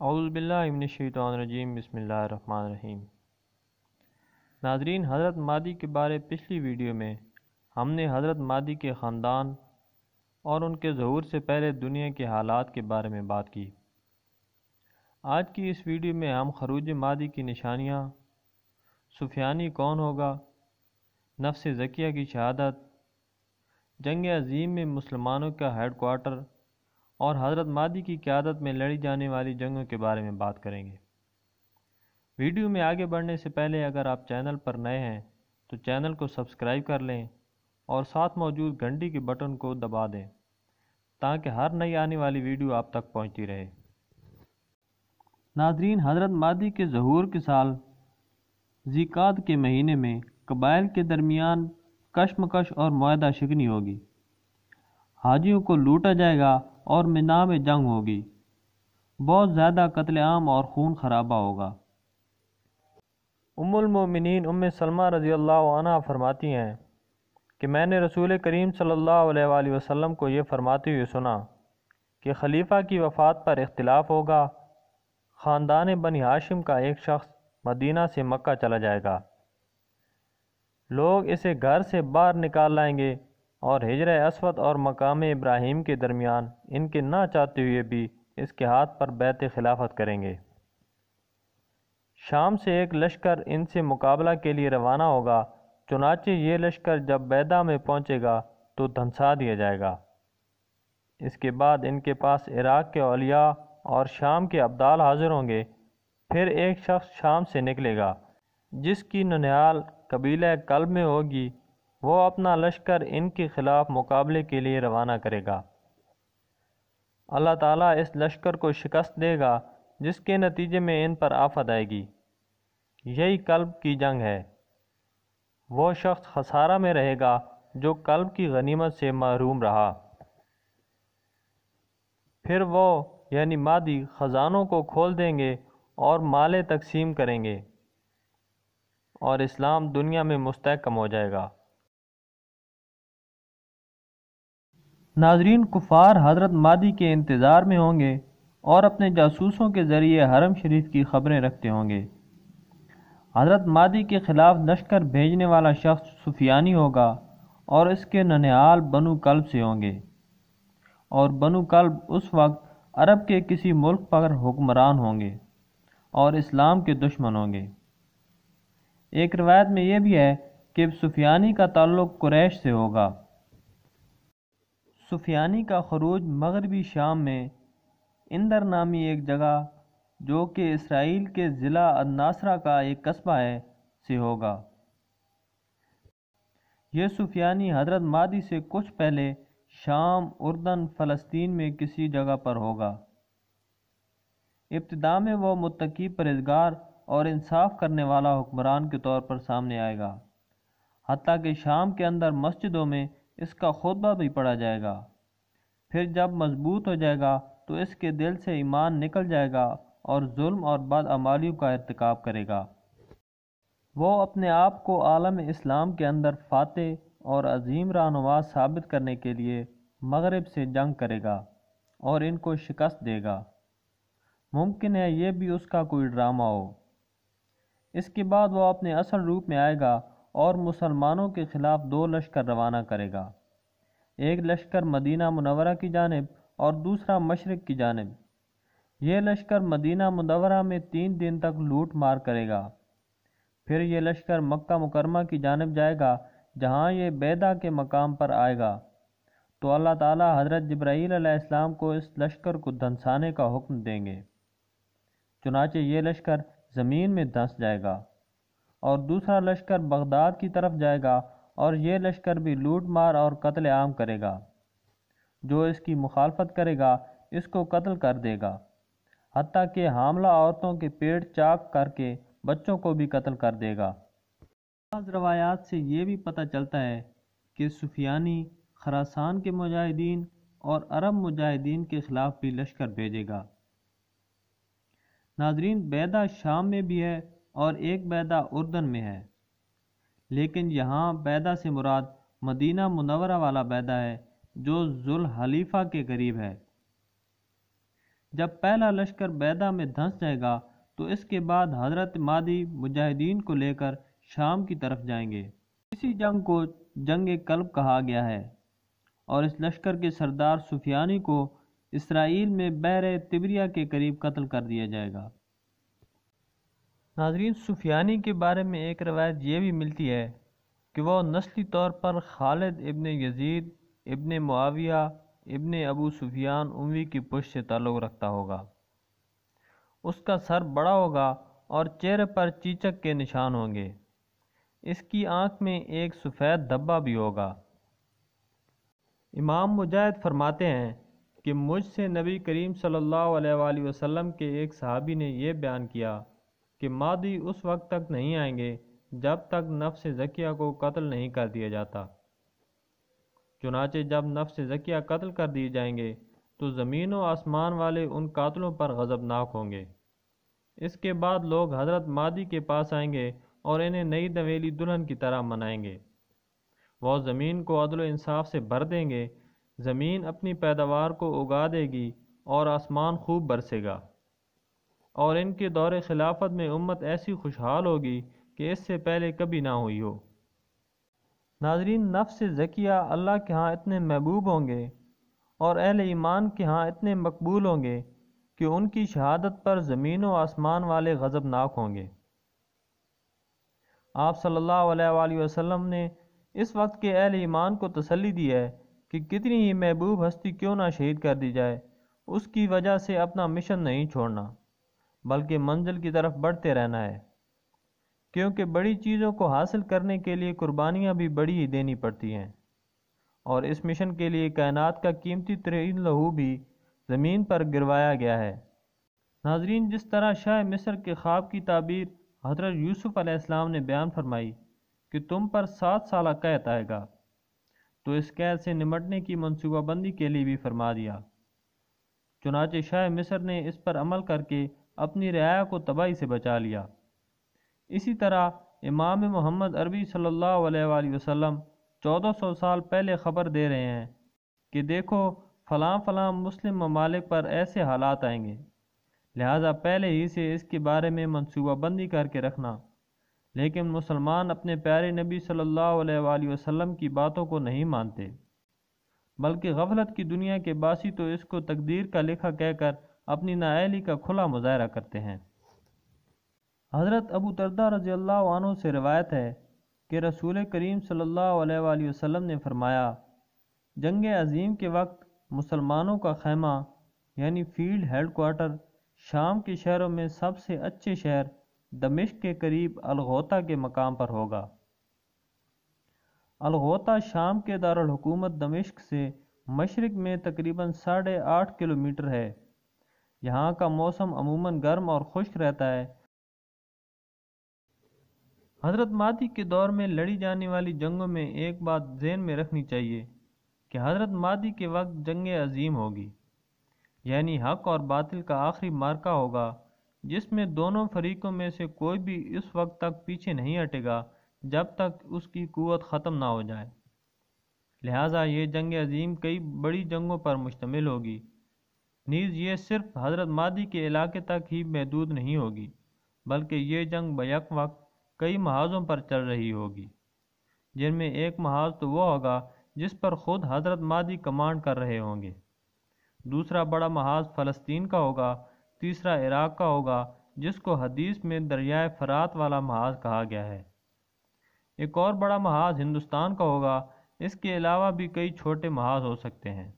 अउज़बिल्लिमिनशैतानरजीम बसमीम नाजरीन हज़रत मादी के बारे पिछली वीडियो में हमने हज़रत मादी के ख़ानदान और उनके ज़हूर से पहले दुनिया के हालात के बारे में बात की आज की इस वीडियो में हम खरूज मादी की निशानियाँ, सुफियानी कौन होगा, नफ्स ज़किया की शहादत, जंग अजीम में मुसलमानों का हेड क्वार्टर और हज़रत मादी की क़्यादत में लड़ी जाने वाली जंगों के बारे में बात करेंगे। वीडियो में आगे बढ़ने से पहले अगर आप चैनल पर नए हैं तो चैनल को सब्सक्राइब कर लें और साथ मौजूद घंटी के बटन को दबा दें, ताकि हर नई आने वाली वीडियो आप तक पहुँचती रहे। नाजरीन हज़रत मादी के जहूर के साल ज़िकात के महीने में कबाइल के दरमियान कशमकश और माहा शिकनी होगी। हाजियों को लूटा जाएगा और मीना में जंग होगी। बहुत ज़्यादा कत्लेआम और खून खराबा होगा। उम्मुलमोमिनीन उम्म सलमा रज़ी अल्लाह फरमाती हैं कि मैंने रसूल करीम सल्लल्लाहु अलैहि वसल्लम को ये फरमाते हुए सुना कि खलीफा की वफ़ात पर इख्तिलाफ़ होगा ख़ानदान बनी हाशिम का एक शख्स मदीना से मक्का चला जाएगा। लोग इसे घर से बाहर निकाल लाएँगे और हिजर असवद और मकाम इब्राहिम के दरमियान इनके ना चाहते हुए भी इसके हाथ पर बैत खिलाफत करेंगे। शाम से एक लश्कर इनसे मुकाबला के लिए रवाना होगा। चुनाचे ये लश्कर जब बैदा में पहुंचेगा तो धंसा दिया जाएगा। इसके बाद इनके पास इराक़ के अलिया और शाम के अब्दाल हाजिर होंगे। फिर एक शख्स शाम से निकलेगा, जिसकी ननिहाल कबीला कल्ब में होगी। वो अपना लश्कर इनके ख़िलाफ़ मुकाबले के लिए रवाना करेगा। अल्लाह ताला इस लश्कर को शिकस्त देगा, जिसके नतीजे में इन पर आफत आएगी। यही कल्ब की जंग है। वो शख्स खसारा में रहेगा, जो कल्ब की गनीमत से महरूम रहा। फिर वो यानी मादी ख़जानों को खोल देंगे और माले तकसीम करेंगे। और इस्लाम दुनिया में मुस्तकम हो जाएगा। नाजरीन, कुफ़ार हज़रत मादी के इंतज़ार में होंगे और अपने जासूसों के ज़रिए हरम शरीफ की ख़बरें रखते होंगे। हज़रत मादी के ख़िलाफ़ लश्कर भेजने वाला शख्स सुफियानी होगा और इसके ननिहाल बनु कल्ब से होंगे। और बनु कल्ब उस वक्त अरब के किसी मुल्क पर हुक्मरान होंगे और इस्लाम के दुश्मन होंगे। एक रवायत में यह भी है कि सुफियानी का ताल्लुक कुरैश से होगा। सुफियानी का खरूज मगरबी शाम में इंदर नामी एक जगह, जो कि इसराइल के ज़िला अन्नासरा का एक कस्बा है, से होगा। यह सुफियानी हज़रत मादी से कुछ पहले शाम उर्दन फ़लस्तीन में किसी जगह पर होगा। इब्तदा में वह मुतकी परहेजगार और इंसाफ करने वाला हुक्मरान के तौर पर सामने आएगा। हती कि शाम के अंदर मस्जिदों में इसका खुतबा भी पढ़ा जाएगा। फिर जब मज़बूत हो जाएगा तो इसके दिल से ईमान निकल जाएगा और जुल्म और बदअमालियों का इरतकब करेगा। वो अपने आप को आलम इस्लाम के अंदर फ़ातह और अजीम रहनुमा साबित करने के लिए मगरब से जंग करेगा और इनको शिकस्त देगा। मुमकिन है ये भी उसका कोई ड्रामा हो। इसके बाद वह अपने असल रूप में आएगा और मुसलमानों के ख़िलाफ़ दो लश्कर रवाना करेगा। एक लश्कर मदीना मुनवरा की जानब और दूसरा मशरक़ की जानब। यह लश्कर मदीना मुनवरा में तीन दिन तक लूट मार करेगा। फिर यह लश्कर मक्का मुकरमा की जानब जाएगा जहाँ ये बैदा के मकाम पर आएगा। तो अल्लाह ताला हज़रत जब्राईल इस्लाम को इस लश्कर को धंसाने का हुक्म देंगे। चुनाचे ये लश्कर ज़मीन में धंस जाएगा और दूसरा लश्कर बगदाद की तरफ़ जाएगा और ये लश्कर भी लूट मार और कत्ल आम करेगा। जो इसकी मुखालफत करेगा, इसको कत्ल कर देगा। हती कि हामला औरतों के पेट चाक करके बच्चों को भी कत्ल कर देगा। रवायात से ये भी पता चलता है कि सुफियानी खरासान के मुजाहिदीन और अरब मुजाहिदीन के ख़िलाफ़ भी लश्कर भेजेगा नाजरीन बैदा शाम में भी है और एक बैदा उर्दन में है लेकिन यहाँ बैदा से मुराद मदीना मुनवरा वाला बैदा है जो जुल हलीफा के करीब है जब पहला लश्कर बैदा में धंस जाएगा तो इसके बाद हज़रत मादी मुजाहिदीन को लेकर शाम की तरफ़ जाएँगे। इसी जंग को जंग कल्ब कहा गया है और इस लश्कर के सरदार सुफियानी को इसराइल में बहर तिबरिया के करीब कत्ल कर दिया जाएगा। नाजरीन, सुफियानी के बारे में एक रवायत ये भी मिलती है कि वह नस्ली तौर पर Khalid ibn Yazid, ibn Muawiya, ibn Abu Sufyan उमवी की पुश से ताल्लुक़ रखता होगा। उसका सर बड़ा होगा और चेहरे पर चीचक के निशान होंगे। इसकी आँख में एक सफ़ेद धब्बा भी होगा। इमाम मुजाहिद फरमाते हैं कि मुझसे नबी करीम सल्लल्लाहु अलैहि वसल्लम के एक सहाबी ने यह बयान किया कि मादी उस वक्त तक नहीं आएँगे जब तक नफ्स ज़किया को कत्ल नहीं कर दिया जाता। चुनाचे जब नफ्स ज़किया कत्ल कर दिए जाएँगे तो ज़मीन व आसमान वाले उन कातलों पर गज़बनाक होंगे। इसके बाद लोग हज़रत मादी के पास आएँगे और इन्हें नई दवेली दुल्हन की तरह मनाएँगे। वह ज़मीन को अदल इंसाफ से भर देंगे। ज़मीन अपनी पैदावार को उगा देगी और आसमान खूब बरसेगा। और इनके दौर खिलाफत में उम्मत ऐसी खुशहाल होगी कि इससे पहले कभी ना हुई हो। नाजरीन, नफ्स ज़किया अल्लाह के यहाँ इतने महबूब होंगे और अहल ईमान के यहाँ इतने मकबूल होंगे कि उनकी शहादत पर ज़मीन व आसमान वाले गज़बनाक होंगे। आप सल्लल्लाहु अलैहि वसल्लम ने इस वक्त के अहल ईमान को तसल्ली दी है कि कितनी ही महबूब हस्ती क्यों ना शहीद कर दी जाए, उसकी वजह से अपना मिशन नहीं छोड़ना, बल्कि मंजिल की तरफ़ बढ़ते रहना है। क्योंकि बड़ी चीज़ों को हासिल करने के लिए कुर्बानियाँ भी बड़ी ही देनी पड़ती हैं। और इस मिशन के लिए कायनात का कीमती तरीन लहू भी ज़मीन पर गिरवाया गया है। नाजरीन, जिस तरह शाह मिस्र के ख्वाब की ताबीर हज़रत यूसुफ अलैहिस्सलाम ने बयान फरमाई कि तुम पर सात साल कैद आएगा। तो इस कैद से निमटने की मनसूबाबंदी के लिए भी फरमा दिया। चुनाचे शाह मिस्र ने इस पर अमल करके अपनी रियाया को तबाही से बचा लिया। इसी तरह इमाम मोहम्मद अरबी सल्लल्लाहु अलैहि वसल्लम चौदह सौ साल पहले ख़बर दे रहे हैं कि देखो फ़लाँ फ़लाँ मुस्लिम ममालिक पर ऐसे हालात आएँगे। लिहाजा पहले ही से इसके बारे में मनसूबाबंदी करके रखना। लेकिन मुसलमान अपने प्यारे नबी सल्लल्लाहु अलैहि वसल्लम की बातों को नहीं मानते। बल्कि गफलत की दुनिया के बासी तो इसको तकदीर का लिखा कहकर अपनी नाअहली का खुला मुजाहरा करते हैं। हज़रत अबू तरदा रज़ी अल्लाह से रवायत है कि रसूल करीम सल्लल्लाहु अलैहि वसल्लम ने फरमाया जंग अजीम के वक्त मुसलमानों का खैमा, यानी फ़ील्ड हेड क्वार्टर शाम के शहरों में सबसे अच्छे शहर दमिश्क के करीब अलगोता के मकाम पर होगा। अलगोता शाम के दारकूमत दमिश्क से मशरक में तकरीबन साढ़े आठ किलोमीटर है। यहाँ का मौसम अमूमन गर्म और खुश्क रहता है। हज़रत मादी के दौर में लड़ी जाने वाली जंगों में एक बात जहन में रखनी चाहिए कि हज़रत मादी के वक्त जंग अजीम होगी। यानी हक और बातिल का आखिरी मार्का होगा, जिसमें दोनों फरीकों में से कोई भी इस वक्त तक पीछे नहीं हटेगा, जब तक उसकी कुत ख़त्म ना हो जाए। लिहाजा ये जंग अजीम कई बड़ी जंगों पर मुश्तमिल होगी। नीज़ ये सिर्फ़ हज़रत मादी के इलाके तक ही महदूद नहीं होगी, बल्कि ये जंग बैक वक्त कई महाजों पर चल रही होगी, जिनमें एक महाज तो वो होगा जिस पर ख़ुद हज़रत मादी कमांड कर रहे होंगे। दूसरा बड़ा महाज फ़लस्तीन का होगा, तीसरा इराक़ का होगा, जिसको हदीस में दरियाए फ़रात वाला महाज कहा गया है। एक और बड़ा महाज हिंदुस्तान का होगा, इसके अलावा भी कई छोटे महाज हो सकते हैं।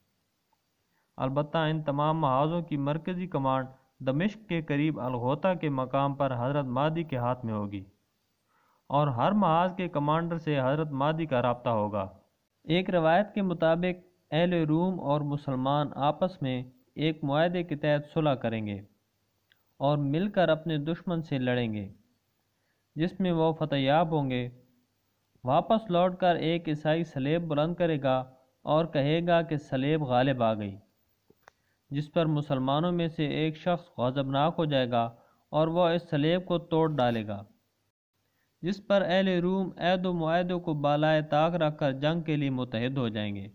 अलबत् इन तमाम महाजों की मरकज़ी कमांड दमिश्क के करीब अलगोता के मकाम पर हज़रत मादी के हाथ में होगी, और हर महाज के कमांडर से हज़रत मादी का रबता होगा। एक रवायत के मुताबिक अहल रूम और मुसलमान आपस में एक माहे के तहत सुलह करेंगे और मिलकर अपने दुश्मन से लड़ेंगे, जिसमें वह फतेहयाब होंगे। वापस लौटकर एक ईसाई सलेब बुलंद करेगा और कहेगा कि सलेब गालिब आ गई, जिस पर मुसलमानों में से एक शख्स गजबनाक हो जाएगा और वह इस सलेब को तोड़ डालेगा, जिस पर अहल रूम ऐद माहों को बालाए ताक रखकर जंग के लिए मुतहद हो जाएँगे।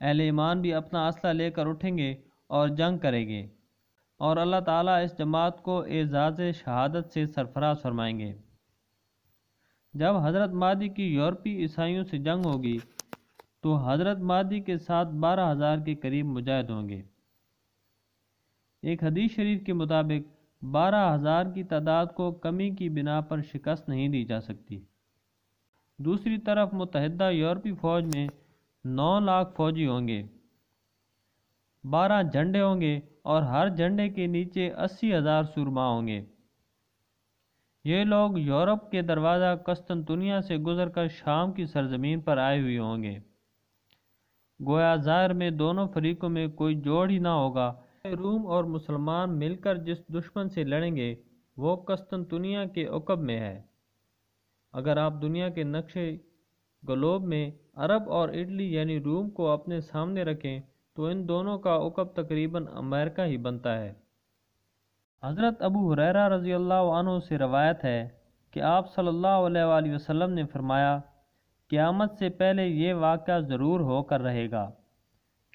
अहल ईमान भी अपना असला लेकर उठेंगे और जंग करेंगे। और अल्लाह ताला इस जमात को एजाज शहादत से सरफराज फरमाएँगे। जब हज़रत मादी की यूरोपी ईसाइयों से जंग होगी तो हज़रत मादी के साथ बारह हज़ार के करीब मुजाहिद होंगे। एक हदीस शरीफ के मुताबिक, बारह हज़ार की तादाद को कमी की बिना पर शिकस्त नहीं दी जा सकती। दूसरी तरफ़ मुतहदा यूरोपी फ़ौज में नौ लाख फौजी होंगे, बारह झंडे होंगे और हर झंडे के नीचे अस्सी हज़ार सुरमा होंगे। ये लोग यूरोप के दरवाज़ा कस्तनतुनिया से गुजरकर शाम की सरजमीन पर आए हुए होंगे। गोया ज़ाहिर में दोनों फरीकों में कोई जोड़ ही ना होगा। रूम और मुसलमान मिलकर जिस दुश्मन से लड़ेंगे, वो कस्तनतुनिया के उकब में है। अगर आप दुनिया के नक्शे ग्लोब में, अरब और इटली यानी रूम को अपने सामने रखें तो इन दोनों का उकब तकरीबन अमेरिका ही बनता है। हज़रत अबू हुरैरा रज़ी अल्लाह से रवायत है कि आप सल्लल्लाहु अलैहि वसल्लम ने फरमाया, क़यामत से पहले ये वाक़ ज़रूर होकर रहेगा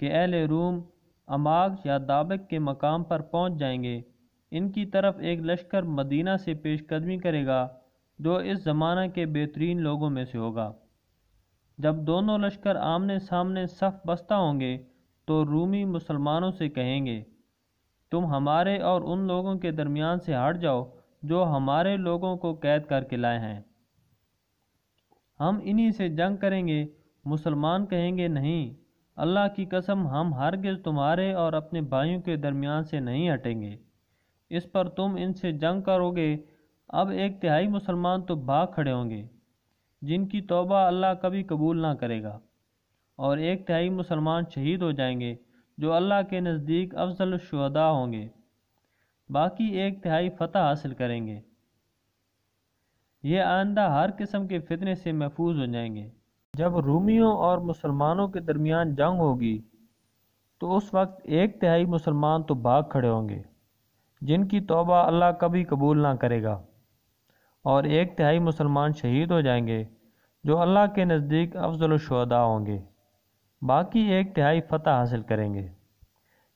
कि अहल रूम अमाग या दाबक के मकाम पर पहुँच जाएँगे। इनकी तरफ़ एक लश्कर मदीना से पेशकदमी करेगा, जो इस ज़माना के बेहतरीन लोगों में से होगा। जब दोनों लश्कर आमने सामने सफ़ बस्ता होंगे तो रूमी मुसलमानों से कहेंगे, तुम हमारे और उन लोगों के दरमियान से हट जाओ, जो हमारे लोगों को कैद करके लाए हैं। हम इन्हीं से जंग करेंगे। मुसलमान कहेंगे, नहीं, अल्लाह की कसम, हम हरगिज़ तुम्हारे और अपने भाइयों के दरमियान से नहीं हटेंगे। इस पर तुम इनसे जंग करोगे। अब एक तिहाई मुसलमान तो भाग खड़े होंगे। जिनकी तौबा अल्लाह कभी कबूल ना करेगा। और एक तिहाई मुसलमान शहीद हो जाएँगे, जो अल्लाह के नज़दीक अफजल शुहदा होंगे। बाकी एक तिहाई फ़तह हासिल करेंगे। ये आइंदा हर किस्म के फितने से महफूज हो जाएँगे। जब रूमियों और मुसलमानों के दरमियान जंग होगी तो उस वक्त एक तिहाई मुसलमान तो भाग खड़े होंगे, जिनकी तौबा अल्लाह कभी कबूल ना करेगा। और एक तिहाई मुसलमान शहीद हो जाएँगे, जो अल्लाह के नज़दीक अफजल शुहदा होंगे। बाकी एक तिहाई फ़तह हासिल करेंगे।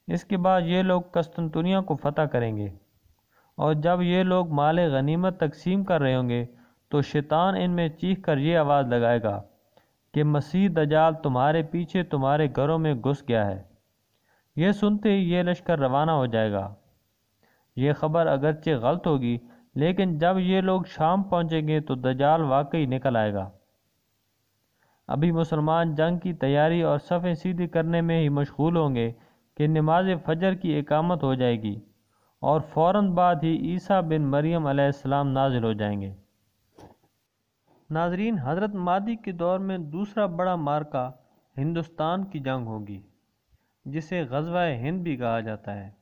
इसके बाद ये लोग कस्तनतुनिया को फ़तह करेंगे। और जब ये लोग माल गनीमत तकसीम कर रहे होंगे तो शैतान इनमें चीख कर ये आवाज़ लगाएगा कि मसीह दजाल तुम्हारे पीछे तुम्हारे घरों में घुस गया है। यह सुनते ही ये लश्कर रवाना हो जाएगा। ये खबर अगरचे गलत होगी लेकिन जब ये लोग शाम पहुँचेंगे तो दजाल वाकई निकल आएगा। अभी मुसलमान जंग की तैयारी और सफ़े सीधी करने में ही मशगूल होंगे कि नमाज़ फजर की इकामत हो जाएगी और फ़ौर बाद ही ईसा बिन मरियम अलैहिस्सलाम नाजिल हो जाएँगे। नाजरीन, हज़रत मादी के दौर में दूसरा बड़ा मार्का हिंदुस्तान की जंग होगी, जिसे गजवा हिंद भी कहा जाता है।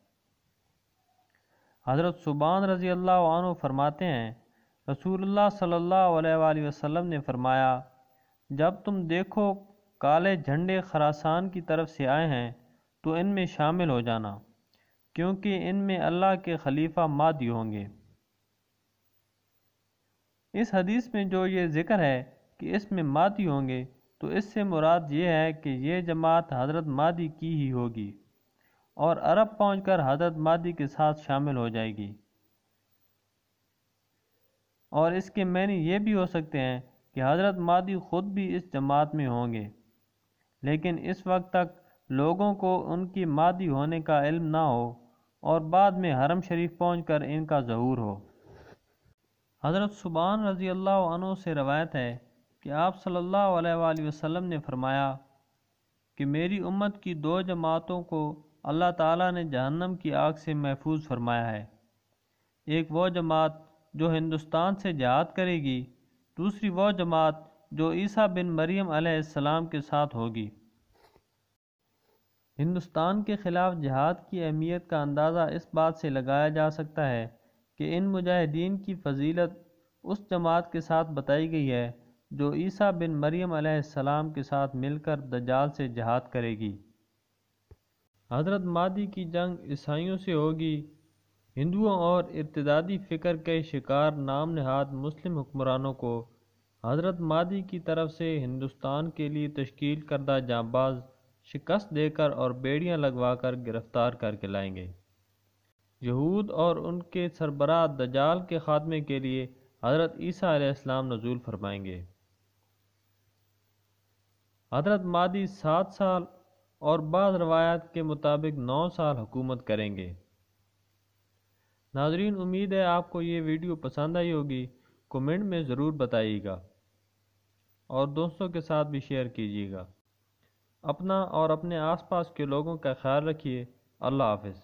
हज़रत सुबान रज़ी अल्लाह फरमाते हैं, रसूलुल्लाह सल्लल्लाहु अलैहि वसल्लम ने फरमाया, जब तुम देखो काले झंडे खरासान की तरफ़ से आए हैं तो इनमें शामिल हो जाना, क्योंकि इनमें अल्लाह के खलीफा मादी होंगे। इस हदीस में जो ये ज़िक्र है कि इसमें मादी होंगे तो इससे मुराद ये है कि ये जमात हज़रत मादी की ही होगी। और अरब पहुंचकर हज़रत मादी के साथ शामिल हो जाएगी। और इसके मैंने ये भी हो सकते हैं कि हज़रत मादी ख़ुद भी इस जमात में होंगे। लेकिन इस वक्त तक लोगों को उनकी मादी होने का इल्म ना हो और बाद में हरम शरीफ पहुंचकर इनका ज़हूर हो। हज़रत सुबान रज़ी अल्लाह से रवायत है कि आप सल्लल्लाहु अलैहि वसल्लम ने फरमाया कि मेरी उम्मत की दो जमातों को अल्लाह ताला ने जहन्नम की आग से महफूज फरमाया है। एक वो जमात जो हिंदुस्तान से जहाद करेगी, दूसरी वो जमात जो ईसा बिन मरियम अलैहिस्सलाम के साथ होगी। हिंदुस्तान के ख़िलाफ़ जहाद की अहमियत का अंदाज़ा इस बात से लगाया जा सकता है कि इन मुजाहिदीन की फजीलत उस जमात के साथ बताई गई है, जो ईसा बिन मरियम अलैहिस्सलाम के साथ मिलकर दजाल से जहाद करेगी। हज़रत मादी की जंग ईसाइयों से होगी। हिंदुओं और इर्तदादी फ़िक्र के शिकार नाम नहाद मुस्लिम हुक्मरानों को हज़रत मादी की तरफ़ से हिंदुस्तान के लिए तश्कील करदा जाँबाज शिकस्त देकर और बेड़ियाँ लगवाकर गिरफ़्तार करके लाएँगे। यहूद और उनके सरबराह दजाल के ख़ात्मे के लिए हज़रत ईसा अलैहिस्सलाम नजूल फरमाएँगे। हज़रत मादी सात साल और बाद रवायात के मुताबिक नौ साल हुकूमत करेंगे। नाजरीन, उम्मीद है आपको ये वीडियो पसंद आई होगी। कमेंट में ज़रूर बताइएगा और दोस्तों के साथ भी शेयर कीजिएगा। अपना और अपने आसपास के लोगों का ख्याल रखिए। अल्लाह हाफिज़।